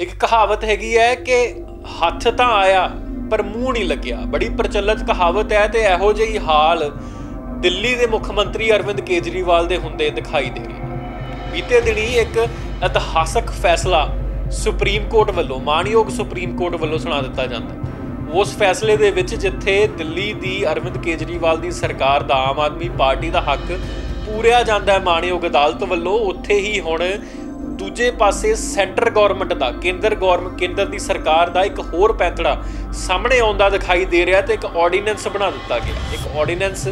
ਇੱਕ ਕਹਾਵਤ ਹੈਗੀ ਹੈ ਕਿ ਹੱਥ ਤਾਂ ਆਇਆ, ਪਰ ਮੂੰਹ ਨਹੀਂ ਲੱਗਿਆ। ਬੜੀ ਪ੍ਰਚਲਿਤ ਕਹਾਵਤ ਹੈ ਤੇ ਇਹੋ ਜਿਹੀ ਹਾਲ ਦਿੱਲੀ ਦੇ ਮੁੱਖ ਮੰਤਰੀ ਅਰਵਿੰਦ ਕੇਜਰੀਵਾਲ ਦੇ ਹੁੰਦੇ ਦਿਖਾਈ ਦੇ ਰਿਹਾ ਬੀਤੇ ਦਿਨੀ ਇੱਕ ਇਤਿਹਾਸਕ ਫੈਸਲਾ ਸੁਪਰੀਮ ਕੋਰਟ ਵੱਲੋਂ ਮਾਨਯੋਗ ਸੁਪਰੀਮ ਕੋਰਟ ਵੱਲੋਂ ਸੁਣਾ ਦਿੱਤਾ ਜਾਂਦਾ ਉਸ ਫੈਸਲੇ ਦੇ ਵਿੱਚ ਜਿੱਥੇ ਦਿੱਲੀ ਦੀ ਅਰਵਿੰਦ ਕੇਜਰੀਵਾਲ ਦੀ ਸਰਕਾਰ ਦਾ ਆਮ ਆਦਮੀ ਪਾਰਟੀ ਦਾ ਹੱਕ ਪੂਰਿਆ ਜਾਂਦਾ ਹੈ ਮਾਨਯੋਗ ਅਦਾਲਤ ਵੱਲੋਂ, ਉੱਥੇ ਹੀ ਹੁਣ ਦੂਜੇ ਪਾਸੇ ਸੈਂਟਰ ਗਵਰਨਮੈਂਟ ਦਾ, ਕੇਂਦਰ ਗਵਰਨਮੈਂਟ, ਕੇਂਦਰ ਦੀ ਸਰਕਾਰ ਦਾ ਇੱਕ ਹੋਰ ਪੈਂਤੜਾ ਸਾਹਮਣੇ ਆਉਂਦਾ ਦਿਖਾਈ ਦੇ ਰਿਹਾ ਤੇ ਇੱਕ ਆਰਡੀਨੈਂਸ ਬਣਾ ਦਿੱਤਾ ਗਿਆ। ਇੱਕ ਆਰਡੀਨੈਂਸ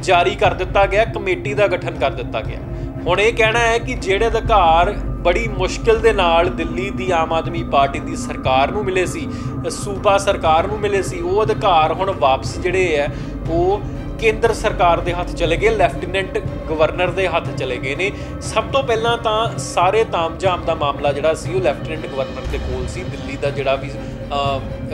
ਜਾਰੀ ਕਰ ਦਿੱਤਾ ਗਿਆ, ਕਮੇਟੀ ਦਾ ਗਠਨ ਕਰ ਦਿੱਤਾ ਗਿਆ। ਹੁਣ ਇਹ ਕਹਿਣਾ ਹੈ ਕਿ ਜਿਹੜੇ ਅਧਿਕਾਰ ਬੜੀ ਮੁਸ਼ਕਿਲ ਦੇ ਨਾਲ ਦਿੱਲੀ ਦੀ ਆਮ ਆਦਮੀ ਪਾਰਟੀ ਦੀ ਸਰਕਾਰ ਨੂੰ ਮਿਲੇ ਸੀ, ਸੂਬਾ ਸਰਕਾਰ ਨੂੰ ਮਿਲੇ ਸੀ, ਉਹ ਅਧਿਕਾਰ ਹੁਣ ਵਾਪਸ ਜਿਹੜੇ ਹੈ, ਉਹ ਕੇਂਦਰ ਸਰਕਾਰ ਦੇ ਹੱਥ ਚਲੇ ਗਏ, ਲੈਫਟੀਨੈਂਟ ਗਵਰਨਰ ਦੇ ਹੱਥ ਚਲੇ ਗਏ ਨੇ। ਸਭ ਤੋਂ ਪਹਿਲਾਂ ਤਾਂ ਸਾਰੇ ਤਾਮਝਾਮ ਦਾ ਮਾਮਲਾ ਜਿਹੜਾ ਸੀ, ਉਹ ਲੈਫਟੀਨੈਂਟ ਗਵਰਨਰ ਦੇ ਕੋਲ ਸੀ। ਦਿੱਲੀ ਦਾ ਜਿਹੜਾ ਵੀ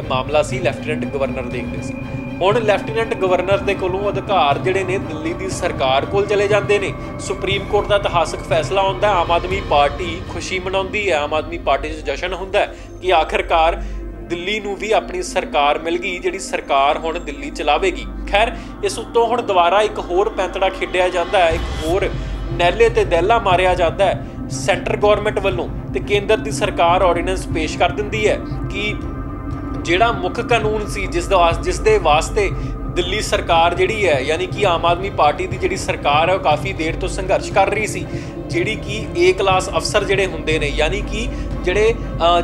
ਮਾਮਲਾ ਸੀ, ਲੈਫਟੀਨੈਂਟ ਗਵਰਨਰ ਦੇਖਦੇ ਸੀ। ਹੁਣ ਲੈਫਟੀਨੈਂਟ ਗਵਰਨਰ ਦੇ ਕੋਲੋਂ ਅਧਿਕਾਰ ਜਿਹੜੇ ਨੇ, ਦਿੱਲੀ ਦੀ ਸਰਕਾਰ ਕੋਲ ਚਲੇ ਜਾਂਦੇ ਨੇ। ਸੁਪਰੀਮ ਕੋਰਟ ਦਾ ਇਤਿਹਾਸਕ ਫੈਸਲਾ ਆਉਂਦਾ ਆਮ ਆਦਮੀ ਪਾਰਟੀ ਖੁਸ਼ੀ ਮਨਾਉਂਦੀ ਹੈ, ਆਮ ਆਦਮੀ ਪਾਰਟੀ 'ਚ ਜਸ਼ਨ ਹੁੰਦਾ ਕਿ ਆਖਰਕਾਰ ਦਿੱਲੀ ਨੂੰ ਵੀ ਆਪਣੀ ਸਰਕਾਰ ਮਿਲ ਗਈ, ਜਿਹੜੀ ਸਰਕਾਰ ਹੁਣ ਦਿੱਲੀ ਚਲਾਵੇਗੀ। ਖੈਰ, ਇਸ ਉੱਤੋਂ ਹੁਣ ਦੁਬਾਰਾ ਇੱਕ ਹੋਰ ਪੈਂਤੜਾ ਖੇਡਿਆ ਜਾਂਦਾ ਹੈ, ਇੱਕ ਹੋਰ ਨੈਲੇ ਤੇ ਦਹਿਲਾ ਮਾਰਿਆ ਜਾਂਦਾ ਹੈ, ਸੈਂਟਰ ਗਵਰਨਮੈਂਟ ਵੱਲੋਂ ਤੇ ਕੇਂਦਰ ਦੀ ਸਰਕਾਰ ਆਰਡੀਨੈਂਸ ਪੇਸ਼ ਕਰ ਦਿੰਦੀ ਹੈ ਕਿ ਜਿਹੜਾ ਮੁੱਖ ਕਾਨੂੰਨ ਸੀ, ਜਿਸ ਦਾ ਜਿਸ ਦੇ ਵਾਸਤੇ ਦਿੱਲੀ ਸਰਕਾਰ ਜਿਹੜੀ ਹੈ, ਯਾਨੀ ਕਿ ਆਮ ਆਦਮੀ ਪਾਰਟੀ ਦੀ ਜਿਹੜੀ ਸਰਕਾਰ ਹੈ, ਉਹ ਕਾਫੀ ਦੇਰ ਤੋਂ ਸੰਘਰਸ਼ ਕਰ ਰਹੀ ਸੀ। ਜਿਹੜੀ ਕਿ ਏ ਕਲਾਸ ਅਫਸਰ ਜਿਹੜੇ ਹੁੰਦੇ ਨੇ, ਯਾਨੀ ਕਿ ਜਿਹੜੇ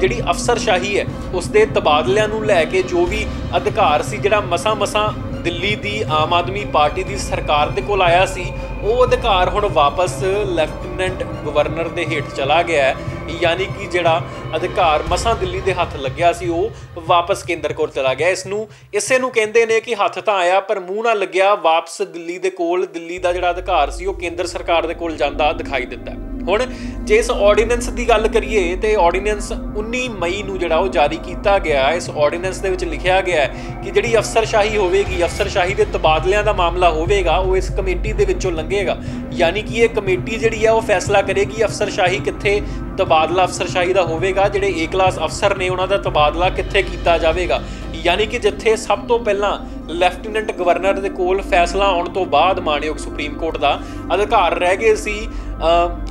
ਜਿਹੜੀ ਅਫਸਰਸ਼ਾਹੀ ਹੈ ਉਸ ਦੇ ਤਬਾਦਲਿਆਂ ਨੂੰ ਲੈ ਕੇ ਜੋ ਵੀ ਅਧਿਕਾਰ ਸੀ, ਜਿਹੜਾ ਮਸਾ ਮਸਾ ਦਿੱਲੀ ਦੀ ਆਮ ਆਦਮੀ ਪਾਰਟੀ ਦੀ ਸਰਕਾਰ ਦੇ ਕੋਲ ਆਇਆ ਸੀ। ਉਹ ਅਧਿਕਾਰ ਹੁਣ ਵਾਪਸ ਲੈਫਟੀਨੈਂਟ ਗਵਰਨਰ ਦੇ ਹੇਠ ਚਲਾ ਗਿਆ ਹੈ। ਯਾਨੀ ਕਿ ਜਿਹੜਾ ਅਧਿਕਾਰ ਮਸਾਂ ਦਿੱਲੀ ਦੇ ਹੱਥ ਲੱਗਿਆ ਸੀ, ਉਹ ਵਾਪਸ ਕੇਂਦਰ ਕੋਲ ਚਲਾ ਗਿਆ। ਇਸ ਨੂੰ, ਇਸੇ ਨੂੰ ਕਹਿੰਦੇ ਨੇ ਕਿ ਹੱਥ ਤਾਂ ਆਇਆ, ਪਰ ਮੂੰਹ ਨਾ ਲੱਗਿਆ ਵਾਪਸ ਦਿੱਲੀ ਦੇ ਕੋਲ, ਦਿੱਲੀ ਦਾ ਜਿਹੜਾ ਅਧਿਕਾਰ ਸੀ, ਉਹ ਕੇਂਦਰ ਸਰਕਾਰ ਦੇ ਕੋਲ ਜਾਂਦਾ ਦਿਖਾਈ ਦਿੰਦਾ ਹੁਣ ਜੇ ਇਸ ਆਰਡੀਨੈਂਸ ਦੀ ਗੱਲ ਕਰੀਏ ਤੇ ਆਰਡੀਨੈਂਸ 19 ਮਈ ਨੂੰ ਜਿਹੜਾ ਉਹ ਜਾਰੀ ਕੀਤਾ ਗਿਆ ਇਸ ਆਰਡੀਨੈਂਸ ਦੇ ਵਿੱਚ ਲਿਖਿਆ ਗਿਆ ਕਿ ਜਿਹੜੀ ਅਫਸਰਸ਼ਾਹੀ ਹੋਵੇਗੀ, ਅਫਸਰਸ਼ਾਹੀ ਦੇ ਤਬਾਦਲਿਆਂ ਦਾ ਮਾਮਲਾ ਹੋਵੇਗਾ, ਉਹ ਇਸ ਕਮੇਟੀ ਦੇ ਵਿੱਚੋਂ ਲੰਘੇਗਾ। ਯਾਨੀ ਕਿ ਇਹ ਕਮੇਟੀ ਜਿਹੜੀ ਹੈ, ਉਹ ਫੈਸਲਾ ਕਰੇਗੀ ਅਫਸਰਸ਼ਾਹੀ ਕਿੱਥੇ ਤਬਾਦਲਾ ਅਫਸਰਸ਼ਾਹੀ ਦਾ ਹੋਵੇਗਾ, ਜਿਹੜੇ ਏ ਕਲਾਸ ਅਫਸਰ ਨੇ ਉਹਨਾਂ ਦਾ ਤਬਾਦਲਾ ਕਿੱਥੇ ਕੀਤਾ ਜਾਵੇਗਾ। ਯਾਨੀ ਕਿ ਜਿੱਥੇ ਸਭ ਤੋਂ ਪਹਿਲਾਂ ਲੈਫਟੀਨੈਂਟ ਗਵਰਨਰ ਦੇ ਕੋਲ ਫੈਸਲਾ ਆਉਣ ਤੋਂ ਬਾਅਦ ਮਾਨਯੋਗ ਸੁਪਰੀਮ ਕੋਰਟ ਦਾ ਅਧਿਕਾਰ ਰਹਿ ਗਏ ਸੀ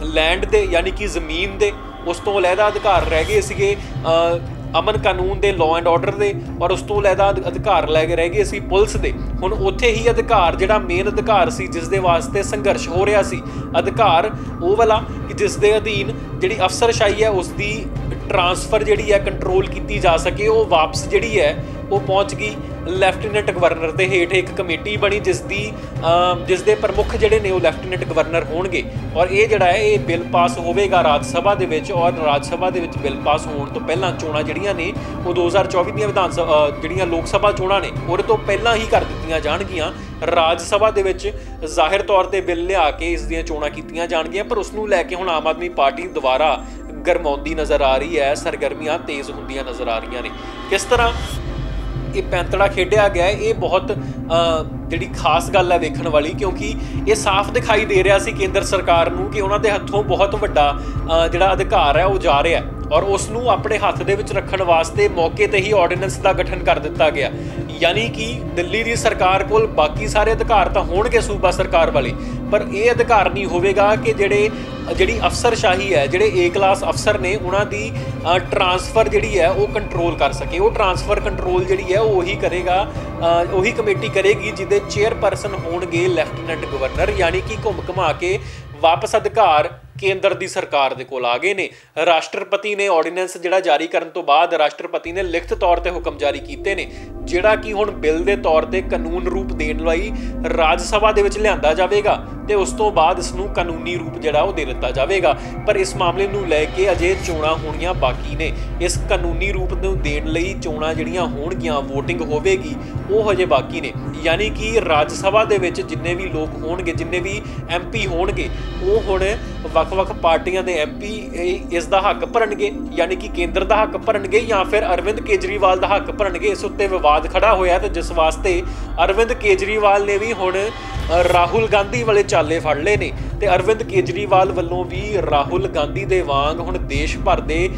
ਲੈਂਡ ਦੇ, ਯਾਨੀ ਕਿ ਜ਼ਮੀਨ ਦੇ, ਉਸ ਤੋਂ ਅਲੱਗਾ ਅਧਿਕਾਰ ਰਹਿ ਗਏ ਸੀਗੇ। ਅਮਨ ਕਾਨੂੰਨ ਦੇ ਲਾਅ ਐਂਡ ਆਰਡਰ ਦੇ ਔਰ ਉਸ ਤੋਂ ਅਲੱਗਾ ਅਧਿਕਾਰ ਲੈ ਕੇ ਰਹਿ ਗਏ ਸੀ ਪੁਲਿਸ ਦੇ। ਹੁਣ ਉੱਥੇ ਹੀ ਅਧਿਕਾਰ, ਜਿਹੜਾ ਮੇਨ ਅਧਿਕਾਰ ਸੀ, ਜਿਸ ਦੇ ਵਾਸਤੇ ਸੰਘਰਸ਼ ਹੋ ਰਿਹਾ ਸੀ। ਅਧਿਕਾਰ ਉਹ ਵਾਲਾ ਕਿ ਜਿਸ ਦੇ ਅਧੀਨ ਜਿਹੜੀ ਅਫਸਰਸ਼ਾਹੀ ਹੈ, ਉਸ ਦੀ ਟਰਾਂਸਫਰ ਜਿਹੜੀ ਹੈ ਕੰਟਰੋਲ ਕੀਤੀ ਜਾ ਸਕੇ। ਉਹ ਵਾਪਸ ਜਿਹੜੀ ਹੈ, ਉਹ ਪਹੁੰਚ ਗਈ। ਲੈਫਟੀਨੈਂਟ ਗਵਰਨਰ ਦੇ ਹੇਠ ਇੱਕ ਕਮੇਟੀ ਬਣੀ, ਜਿਸ ਦੀ ਜਿਸ ਦੇ ਪ੍ਰਮੁੱਖ ਜਿਹੜੇ ਨੇ ਉਹ ਲੈਫਟੀਨੈਂਟ ਗਵਰਨਰ ਹੋਣਗੇ। ਔਰ ਇਹ ਜਿਹੜਾ ਹੈ, ਇਹ ਬਿੱਲ ਪਾਸ ਹੋਵੇਗਾ ਰਾਜ ਸਭਾ ਦੇ ਵਿੱਚ, ਔਰ ਰਾਜ ਸਭਾ ਦੇ ਵਿੱਚ ਬਿੱਲ ਪਾਸ ਹੋਣ ਤੋਂ ਪਹਿਲਾਂ ਚੋਣਾਂ ਜਿਹੜੀਆਂ ਨੇ, ਉਹ 2024 ਦੀਆਂ ਵਿਧਾਨ ਸਭਾ ਜਿਹੜੀਆਂ ਲੋਕ ਸਭਾ ਚੋਣਾਂ ਨੇ, ਉਹਦੇ ਤੋਂ ਪਹਿਲਾਂ ਹੀ ਕਰ ਦਿੱਤੀਆਂ ਜਾਣਗੀਆਂ। ਰਾਜ ਸਭਾ ਦੇ ਵਿੱਚ ਜ਼ਾਹਿਰ ਤੌਰ ਤੇ ਬਿੱਲ ਲਿਆ ਕੇ ਇਸ ਦੀਆਂ ਚੋਣਾਂ ਕੀਤੀਆਂ ਜਾਣਗੀਆਂ, ਪਰ ਉਸ ਨੂੰ ਲੈ ਕੇ ਹੁਣ ਆਮ ਆਦਮੀ ਪਾਰਟੀ ਦੁਬਾਰਾ ਗਰਮਾਉਂਦੀ ਨਜ਼ਰ ਆ ਰਹੀ ਹੈ, ਸਰਗਰਮੀਆਂ ਤੇਜ਼ ਹੁੰਦੀਆਂ ਨਜ਼ਰ ਆ ਰਹੀਆਂ ਨੇ। ਕਿਸ ਤਰ੍ਹਾਂ ਇਹ ਪੈਂਤੜਾ ਖੇਡਿਆ ਗਿਆ ਇਹ ਬਹੁਤ ਜਿਹੜੀ ਖਾਸ ਗੱਲ ਹੈ ਵੇਖਣ ਵਾਲੀ, ਕਿਉਂਕਿ ਇਹ ਸਾਫ਼ ਦਿਖਾਈ ਦੇ ਰਿਹਾ ਸੀ ਕੇਂਦਰ ਸਰਕਾਰ ਨੂੰ ਕਿ ਉਹਨਾਂ ਦੇ ਹੱਥੋਂ ਬਹੁਤ ਵੱਡਾ ਜਿਹੜਾ ਅਧਿਕਾਰ ਹੈ ਉਹ ਜਾ ਰਿਹਾ ਔਰ ਉਸ ਨੂੰ ਆਪਣੇ ਹੱਥ ਦੇ ਵਿੱਚ ਰੱਖਣ ਵਾਸਤੇ ਮੌਕੇ ਤੇ ਹੀ ਆਰਡੀਨੈਂਸ ਦਾ ਗਠਨ ਕਰ ਦਿੱਤਾ ਗਿਆ। ਯਾਨੀ ਕਿ ਦਿੱਲੀ ਦੀ ਸਰਕਾਰ ਕੋਲ ਬਾਕੀ ਸਾਰੇ ਅਧਿਕਾਰ ਤਾਂ ਹੋਣਗੇ ਸੂਬਾ ਸਰਕਾਰ ਵਾਲੇ, ਪਰ ਇਹ ਅਧਿਕਾਰ ਨਹੀਂ ਹੋਵੇਗਾ ਕਿ ਜਿਹੜੇ, ਜਿਹੜੀ ਅਫਸਰਸ਼ਾਹੀ ਹੈ, ਜਿਹੜੇ ਏ ਕਲਾਸ ਅਫਸਰ ਨੇ, ਉਹਨਾਂ ਦੀ ਟਰਾਂਸਫਰ ਜਿਹੜੀ ਹੈ, ਉਹ ਕੰਟਰੋਲ ਕਰ ਸਕੇ। ਉਹ ਟਰਾਂਸਫਰ ਕੰਟਰੋਲ ਜਿਹੜੀ ਹੈ, ਉਹ ਉਹੀ ਕਰੇਗਾ ਉਹੀ ਕਮੇਟੀ ਕਰੇਗੀ ਜਿਹਦੇ ਚੇਅਰਪਰਸਨ ਹੋਣਗੇ ਲੈਫਟੀਨੈਂਟ ਗਵਰਨਰ ਯਾਨੀ ਕਿ ਘੁੰਮ ਘਮਾ ਕੇ ਵਾਪਸ ਅਧਿਕਾਰ ਕੇਂਦਰ ਦੀ ਸਰਕਾਰ ਦੇ ਕੋਲ ਆ ਗਏ ਨੇ। ਰਾਸ਼ਟਰਪਤੀ ਨੇ ਆਰਡੀਨੈਂਸ ਜਿਹੜਾ ਜਾਰੀ ਕਰਨ ਤੋਂ ਬਾਅਦ ਰਾਸ਼ਟਰਪਤੀ ਨੇ ਲਿਖਤ ਤੌਰ ਤੇ ਹੁਕਮ ਜਾਰੀ ਕੀਤੇ ਨੇ। ਜਿਹੜਾ ਕਿ ਹੁਣ ਬਿੱਲ ਦੇ ਤੌਰ ਤੇ ਕਾਨੂੰਨ ਰੂਪ ਦੇਣ ਲਈ ਰਾਜ ਸਭਾ ਦੇ ਵਿੱਚ ਲਿਆਂਦਾ ਜਾਵੇਗਾ ਤੇ ਉਸ ਤੋਂ ਬਾਅਦ ਇਸ ਨੂੰ ਕਾਨੂੰਨੀ ਰੂਪ ਜਿਹੜਾ ਉਹ ਦੇ ਦਿੱਤਾ ਜਾਵੇਗਾ। ਪਰ ਇਸ ਮਾਮਲੇ ਨੂੰ ਲੈ ਕੇ ਅਜੇ ਚੋਣਾਂ ਹੋਣੀਆਂ ਬਾਕੀ ਨੇ। ਇਸ ਕਾਨੂੰਨੀ ਰੂਪ ਨੂੰ ਦੇਣ ਲਈ ਚੋਣਾਂ ਜਿਹੜੀਆਂ ਹੋਣਗੀਆਂ VOTING ਹੋਵੇਗੀ, ਉਹ ਹਜੇ ਬਾਕੀ ਨੇ। ਯਾਨੀ ਕਿ ਰਾਜ ਸਭਾ ਦੇ ਵਿੱਚ ਜਿੰਨੇ ਵੀ ਲੋਕ ਹੋਣਗੇ, ਜਿੰਨੇ ਵੀ ਐਮਪੀ ਹੋਣਗੇ, ਉਹ ਹੁਣ ਵੱਖ-ਵੱਖ ਪਾਰਟੀਆਂ ਦੇ ਐਮਪੀ ਇਸ ਦਾ ਹੱਕ ਭਰਨਗੇ। ਯਾਨੀ ਕਿ ਕੇਂਦਰ ਦਾ ਹੱਕ ਭਰਨਗੇ ਜਾਂ ਫਿਰ ਅਰਵਿੰਦ ਕੇਜਰੀਵਾਲ ਦਾ ਹੱਕ ਭਰਨਗੇ, ਇਸ ਉੱਤੇ ਵਿਵਾਦ ਖੜਾ ਹੋਇਆ ਤੇ ਜਿਸ ਵਾਸਤੇ ਅਰਵਿੰਦ ਕੇਜਰੀਵਾਲ ਨੇ ਵੀ ਹੁਣ ਰਾਹੁਲ ਗਾਂਧੀ ਵਾਲੇ ਚਾਲੇ ਫੜ ਲਏ ਨੇ। ਤੇ ਅਰਵਿੰਦ ਕੇਜਰੀਵਾਲ ਵੱਲੋਂ ਵੀ ਰਾਹੁਲ ਗਾਂਧੀ ਦੇ ਵਾਂਗ ਹੁਣ ਦੇਸ਼ ਭਰ ਦੇ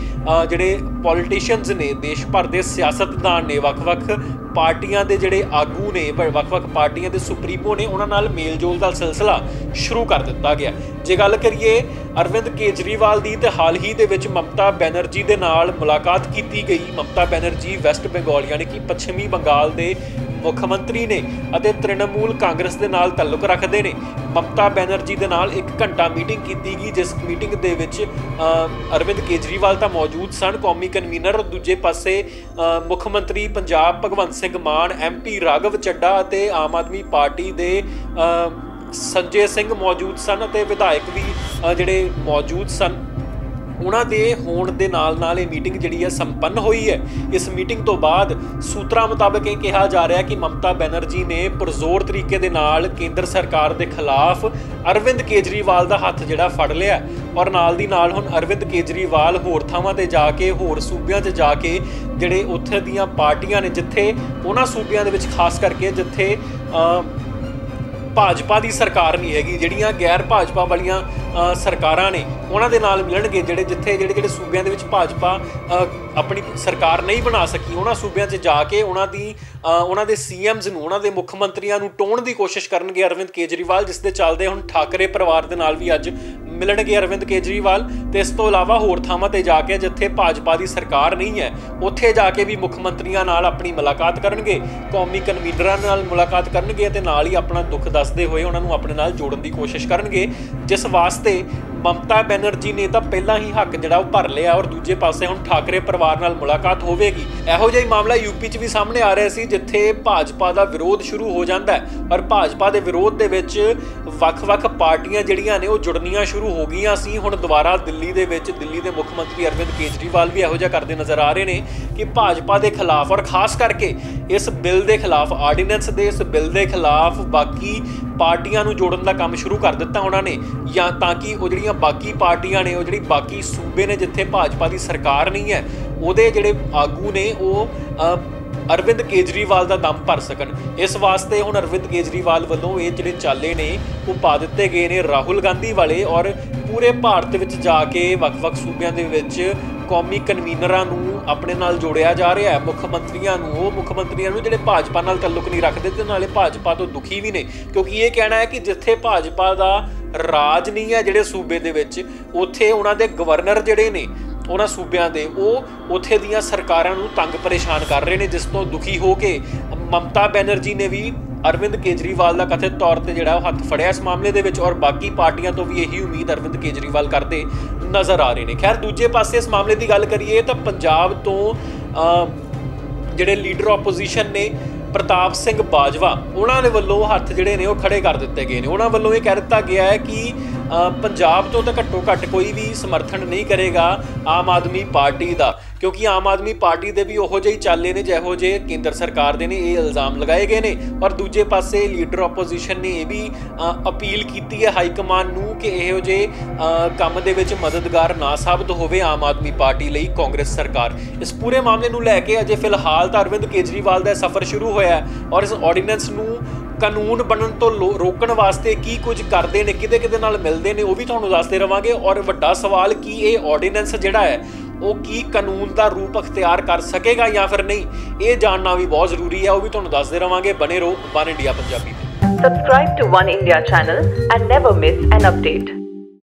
ਜਿਹੜੇ ਪੋਲੀਟੀਸ਼ੀਅਨਸ ਨੇ, ਦੇਸ਼ ਭਰ ਦੇ ਸਿਆਸਤਦਾਨ ਨੇ, ਵੱਖ-ਵੱਖ ਪਾਰਟੀਆਂ ਦੇ ਜਿਹੜੇ ਆਗੂ ਨੇ ਵੱਖ-ਵੱਖ ਪਾਰਟੀਆਂ ਦੇ ਸੁਪਰੀਮੋ ਨੇ, ਉਹਨਾਂ ਨਾਲ ਮੇਲਜੋਲ ਦਾ ਸਿਲਸਿਲਾ ਸ਼ੁਰੂ ਕਰ ਦਿੱਤਾ ਗਿਆ। ਜੇ ਗੱਲ ਕਰੀਏ ਅਰਵਿੰਦ ਕੇਜਰੀਵਾਲ ਦੀ ਤੇ ਹਾਲ ਹੀ ਦੇ ਵਿੱਚ ਮਮਤਾ ਬੈਨਰਜੀ ਦੇ ਨਾਲ ਮੁਲਾਕਾਤ ਕੀਤੀ ਗਈ। ਮਮਤਾ ਬੈਨਰਜੀ ਵੈਸਟ ਬੰਗਾਲ ਯਾਨੀ ਕਿ ਪੱਛਮੀ ਬੰਗਾਲ ਦੇ ਮੁੱਖ ਮੰਤਰੀ ਨੇ ਅਤੇ ਤ੍ਰਿਣਮੂਲ ਕਾਂਗਰਸ ਦੇ ਨਾਲ ਤਾਲੁਕ ਰੱਖਦੇ ਨੇ। ਮਮਤਾ ਬੈਨਰਜੀ ਦੇ ਨਾਲ ਇੱਕ ਘੰਟਾ ਮੀਟਿੰਗ ਕੀਤੀ ਗਈ, ਜਿਸ ਮੀਟਿੰਗ ਦੇ ਵਿੱਚ ਅਰਵਿੰਦ ਕੇਜਰੀਵਾਲ ਤਾਂ ਮੌਜੂਦ ਸਨ। ਕੌਮੀ ਕਨਵੀਨਰ ਦੂਜੇ ਪਾਸੇ ਮੁੱਖ ਮੰਤਰੀ ਪੰਜਾਬ ਭਗਵੰਤ ਸਿੰਘ ਮਾਨ ਐਮਪੀ ਰਾਘਵ ਚੱਡਾ ਅਤੇ ਆਮ ਆਦਮੀ ਪਾਰਟੀ ਦੇ ਸੰਜੇ ਸਿੰਘ ਮੌਜੂਦ ਸਨ ਅਤੇ ਵਿਧਾਇਕ ਵੀ ਜਿਹੜੇ ਮੌਜੂਦ ਸਨ, ਉਹਨਾਂ ਦੇ ਹੋਣ ਦੇ ਨਾਲ ਨਾਲ ਇਹ ਮੀਟਿੰਗ ਜਿਹੜੀ ਹੈ ਸੰਪੰਨ ਹੋਈ ਹੈ। ਇਸ ਮੀਟਿੰਗ ਤੋਂ ਬਾਅਦ ਸੂਤਰਾਂ ਮੁਤਾਬਕ ਇਹ ਕਿਹਾ ਜਾ ਰਿਹਾ ਕਿ ਮਮਤਾ ਬੈਨਰਜੀ ਨੇ ਪਰਜ਼ੋਰ ਤਰੀਕੇ ਦੇ ਨਾਲ ਕੇਂਦਰ ਸਰਕਾਰ ਦੇ ਖਿਲਾਫ ਅਰਵਿੰਦ ਕੇਜਰੀਵਾਲ ਦਾ ਹੱਥ ਜਿਹੜਾ ਫੜ ਲਿਆ ਔਰ ਨਾਲ ਦੀ ਨਾਲ ਹੁਣ ਅਰਵਿੰਦ ਕੇਜਰੀਵਾਲ ਹੋਰ ਥਾਵਾਂ ਤੇ ਜਾ ਕੇ, ਹੋਰ ਸੂਬਿਆਂ 'ਚ ਜਾ ਕੇ ਜਿਹੜੇ ਉੱਥੇ ਦੀਆਂ ਪਾਰਟੀਆਂ ਨੇ ਜਿੱਥੇ ਉਹਨਾਂ ਸੂਬਿਆਂ ਦੇ ਵਿੱਚ ਖਾਸ ਕਰਕੇ ਜਿੱਥੇ ਭਾਜਪਾ ਦੀ ਸਰਕਾਰ ਨਹੀਂ ਹੈਗੀ, ਜਿਹੜੀਆਂ ਗੈਰ ਭਾਜਪਾ ਵਾਲੀਆਂ ਸਰਕਾਰਾਂ ਨੇ, ਉਹਨਾਂ ਦੇ ਨਾਲ ਮਿਲਣਗੇ ਜਿਹੜੇ ਜਿੱਥੇ ਜਿਹੜੇ ਜਿਹੜੇ ਸੂਬਿਆਂ ਦੇ ਵਿੱਚ ਭਾਜਪਾ ਆਪਣੀ ਸਰਕਾਰ ਨਹੀਂ ਬਣਾ ਸਕੀ, ਉਹਨਾਂ ਸੂਬਿਆਂ 'ਚ ਜਾ ਕੇ ਉਹਨਾਂ ਦੀ ਉਹਨਾਂ ਦੇ ਸੀਐਮਸ ਨੂੰ, ਉਹਨਾਂ ਦੇ ਮੁੱਖ ਮੰਤਰੀਆਂ ਨੂੰ ਟੋਣ ਦੀ ਕੋਸ਼ਿਸ਼ ਕਰਨਗੇ ਅਰਵਿੰਦ ਕੇਜਰੀਵਾਲ, ਜਿਸ ਦੇ ਚੱਲਦੇ ਹੁਣ ਠਾਕਰੇ ਪਰਿਵਾਰ ਦੇ ਨਾਲ ਵੀ ਅੱਜ ਮਿਲਣਗੇ ਅਰਵਿੰਦ ਕੇਜਰੀਵਾਲ ਤੇ ਇਸ ਤੋਂ ਇਲਾਵਾ ਹੋਰ ਥਾਵਾਂ ਤੇ ਜਾ ਕੇ ਜਿੱਥੇ ਭਾਜਪਾ ਦੀ ਸਰਕਾਰ ਨਹੀਂ ਹੈ, ਉੱਥੇ ਜਾ ਕੇ ਵੀ ਮੁੱਖ ਮੰਤਰੀਆਂ ਨਾਲ ਆਪਣੀ ਮੁਲਾਕਾਤ ਕਰਨਗੇ, ਕੌਮੀ ਕਨਵੀਨਰਾਂ ਨਾਲ ਮੁਲਾਕਾਤ ਕਰਨਗੇ ਤੇ ਨਾਲ ਹੀ ਆਪਣਾ ਦੁੱਖ ਦੱਸਦੇ ਹੋਏ ਉਹਨਾਂ ਨੂੰ ਆਪਣੇ ਨਾਲ ਜੋੜਨ ਦੀ ਕੋਸ਼ਿਸ਼ ਕਰਨਗੇ, ਜਿਸ ਵਾਸਤੇ ਮਮਤਾ ਬੈਨਰਜੀ ਨੇ ਤਾਂ ਪਹਿਲਾਂ ਹੀ ਹੱਕ ਜਿਹੜਾ ਉਹ ਭਰ ਲਿਆ ਔਰ ਦੂਜੇ ਪਾਸੇ ਹੁਣ ਠਾਕਰੇ ਪਰਿਵਾਰ ਨਾਲ ਮੁਲਾਕਾਤ ਹੋਵੇਗੀ। ਇਹੋ ਜਿਹਾ ਹੀ ਮਾਮਲਾ ਯੂਪੀ 'ਚ ਵੀ ਸਾਹਮਣੇ ਆ ਰਿਹਾ ਸੀ, ਜਿੱਥੇ ਭਾਜਪਾ ਦਾ ਵਿਰੋਧ ਸ਼ੁਰੂ ਹੋ ਜਾਂਦਾ ਹੈ। ਔਰ ਭਾਜਪਾ ਦੇ ਵਿਰੋਧ ਦੇ ਵਿੱਚ ਵੱਖ-ਵੱਖ ਪਾਰਟੀਆਂ ਜਿਹੜੀਆਂ ਨੇ ਉਹ ਜੁੜਨੀਆਂ ਸ਼ੁਰੂ ਹੋ ਗਈਆਂ ਸੀ। ਹੁਣ ਦੁਬਾਰਾ ਦਿੱਲੀ ਦੇ ਵਿੱਚ ਦਿੱਲੀ ਦੇ ਮੁੱਖ ਮੰਤਰੀ ਅਰਵਿੰਦ ਕੇਜਰੀਵਾਲ ਵੀ ਇਹੋ ਜਿਹਾ ਕਰਦੇ ਨਜ਼ਰ ਆ ਰਹੇ ਨੇ ਕਿ ਭਾਜਪਾ ਦੇ ਖਿਲਾਫ ਔਰ ਖਾਸ ਕਰਕੇ ਇਸ ਬਿੱਲ ਦੇ ਖਿਲਾਫ ਆਰਡੀਨੈਂਸ ਦੇ, ਇਸ ਬਿੱਲ ਦੇ ਖਿਲਾਫ ਬਾਕੀ ਪਾਰਟੀਆਂ ਨੂੰ ਜੋੜਨ ਦਾ ਕੰਮ ਸ਼ੁਰੂ ਕਰ ਦਿੱਤਾ ਉਹਨਾਂ ਨੇ। ਜਾਂ ਤਾਂ ਕਿ ਉਹ ਜਿਹੜੀਆਂ ਬਾਕੀ ਪਾਰਟੀਆਂ ਨੇ, ਉਹ ਜਿਹੜੀ ਬਾਕੀ ਸੂਬੇ ਨੇ ਜਿੱਥੇ ਭਾਜਪਾ ਦੀ ਸਰਕਾਰ ਨਹੀਂ ਹੈ, ਉਹਦੇ ਜਿਹੜੇ ਆਗੂ ਨੇ, ਉਹ ਅਰਵਿੰਦ ਕੇਜਰੀਵਾਲ ਦਾ ਦਮ ਭਰ ਸਕਣ। ਇਸ ਵਾਸਤੇ ਹੁਣ ਅਰਵਿੰਦ ਕੇਜਰੀਵਾਲ ਵੱਲੋਂ ਇਹ ਜਿਹੜੇ ਚਾਲੇ ਨੇ, ਉਹ ਪਾ ਦਿੱਤੇ ਗਏ ਨੇ ਰਾਹੁਲ ਗਾਂਧੀ ਵਾਲੇ ਔਰ ਪੂਰੇ ਭਾਰਤ ਵਿੱਚ ਜਾ ਕੇ ਵੱਖ-ਵੱਖ ਸੂਬਿਆਂ ਦੇ ਵਿੱਚ ਕੌਮੀ ਕਨਵੀਨਰਾਂ ਨੂੰ ਆਪਣੇ ਨਾਲ ਜੋੜਿਆ ਜਾ ਰਿਹਾ ਹੈ, ਮੁੱਖ ਮੰਤਰੀਆਂ ਨੂੰ, ਉਹ ਮੁੱਖ ਮੰਤਰੀਆਂ ਨੂੰ ਜਿਹੜੇ ਭਾਜਪਾ ਨਾਲ ਤਾਲੁਕ ਨਹੀਂ ਰੱਖਦੇ ਤੇ ਨਾਲੇ ਭਾਜਪਾ ਤੋਂ ਦੁਖੀ ਵੀ ਨੇ। ਕਿਉਂਕਿ ਇਹ ਕਹਿਣਾ ਹੈ ਕਿ ਜਿੱਥੇ ਭਾਜਪਾ ਦਾ ਰਾਜ ਨਹੀਂ ਹੈ ਜਿਹੜੇ ਸੂਬੇ ਦੇ ਵਿੱਚ, ਉੱਥੇ ਉਹਨਾਂ ਦੇ ਗਵਰਨਰ ਜਿਹੜੇ ਨੇ, ਉਹਨਾਂ ਸੂਬਿਆਂ ਦੇ, ਉਹ ਉੱਥੇ ਦੀਆਂ ਸਰਕਾਰਾਂ ਨੂੰ ਤੰਗ ਪਰੇਸ਼ਾਨ ਕਰ ਰਹੇ ਨੇ, ਜਿਸ ਤੋਂ ਦੁਖੀ ਹੋ ਕੇ ਮਮਤਾ ਬੈਨਰਜੀ ਨੇ ਵੀ ਅਰਵਿੰਦ ਕੇਜਰੀਵਾਲ ਦਾ ਕਥਿਤ ਤੌਰ ਤੇ ਜਿਹੜਾ ਉਹ ਹੱਥ ਫੜਿਆ ਇਸ ਮਾਮਲੇ ਦੇ ਵਿੱਚ ਔਰ ਬਾਕੀ ਪਾਰਟੀਆਂ ਤੋਂ ਵੀ ਇਹੀ ਉਮੀਦ ਅਰਵਿੰਦ ਕੇਜਰੀਵਾਲ ਕਰਦੇ ਨਜ਼ਰ ਆ ਰਹੇ ਨੇ। ਖੈਰ, ਦੂਜੇ ਪਾਸੇ ਇਸ ਮਾਮਲੇ ਦੀ ਗੱਲ ਕਰੀਏ ਤਾਂ ਪੰਜਾਬ ਤੋਂ ਜਿਹੜੇ ਲੀਡਰ ਆਪੋਜੀਸ਼ਨ ਨੇ ਪ੍ਰਤਾਪ ਸਿੰਘ ਬਾਜਵਾ, ਉਹਨਾਂ ਦੇ ਵੱਲੋਂ ਹੱਥ ਜਿਹੜੇ ਨੇ ਉਹ ਖੜੇ ਕਰ ਦਿੱਤੇ ਗਏ ਨੇ। ਉਹਨਾਂ ਵੱਲੋਂ ਇਹ ਕਹਿ ਦਿੱਤਾ ਗਿਆ ਹੈ ਕਿ ਪੰਜਾਬ ਤੋਂ ਤਾਂ ਘੱਟੋ ਘੱਟ ਕੋਈ ਵੀ ਸਮਰਥਨ ਨਹੀਂ ਕਰੇਗਾ ਆਮ ਆਦਮੀ ਪਾਰਟੀ ਦਾ, ਕਿਉਂਕਿ ਆਮ ਆਦਮੀ ਪਾਰਟੀ ਦੇ ਵੀ ਉਹੋ ਜਿਹੇ ਚਾਲੇ ਨੇ, ਜਿਹੋ ਜਿਹੇ ਕੇਂਦਰ ਸਰਕਾਰ ਦੇ ਨੇ, ਇਹ ਇਲਜ਼ਾਮ ਲਗਾਏ ਗਏ ਨੇ। ਔਰ ਦੂਜੇ ਪਾਸੇ ਲੀਡਰ ਆਪੋਜੀਸ਼ਨ ਨੇ ਇਹ ਵੀ ਅਪੀਲ ਕੀਤੀ ਹੈ ਹਾਈ ਕਮਾਂਡ ਨੂੰ ਕਿ ਇਹੋ ਜਿਹੇ ਕੰਮ ਦੇ ਵਿੱਚ ਮਦਦਗਾਰ ਨਾ ਸਾਬਤ ਹੋਵੇ ਆਮ ਆਦਮੀ ਪਾਰਟੀ ਲਈ ਕਾਂਗਰਸ ਸਰਕਾਰ। ਇਸ ਪੂਰੇ ਮਾਮਲੇ ਨੂੰ ਲੈ ਕੇ ਅਜੇ ਫਿਲਹਾਲ ਤਾਂ ਅਰਵਿੰਦ ਕੇਜਰੀਵਾਲ ਦਾ ਸਫ਼ਰ ਸ਼ੁਰੂ ਹੋਇਆ ਔਰ ਇਸ ਆਰਡੀਨੈਂਸ ਨੂੰ ਕਾਨੂੰਨ ਬਣਨ ਤੋਂ ਰੋਕਣ ਵਾਸਤੇ ਕੀ ਕੁਝ ਕਰਦੇ ਨੇ ਕਿਤੇ ਕਿਤੇ ਨਾਲ ਮਿਲਦੇ ਨੇ, ਉਹ ਵੀ ਤੁਹਾਨੂੰ ਦੱਸਦੇ ਰਵਾਂਗੇ। ਔਰ ਵੱਡਾ ਸਵਾਲ, ਕੀ ਇਹ ਆਰਡੀਨੈਂਸ ਜਿਹੜਾ ਹੈ, ਉਹ ਕੀ ਕਾਨੂੰਨ ਦਾ ਰੂਪ ਅਖਤਿਆਰ ਕਰ ਸਕੇਗਾ ਜਾਂ ਫਿਰ ਨਹੀਂ? ਇਹ ਜਾਣਨਾ ਵੀ ਬਹੁਤ ਜ਼ਰੂਰੀ ਹੈ, ਉਹ ਵੀ ਤੁਹਾਨੂੰ ਦੱਸਦੇ ਰਵਾਂਗੇ। ਬਨੇ ਰਹੋ, one India Punjabi subscribe to one India channel and never miss an update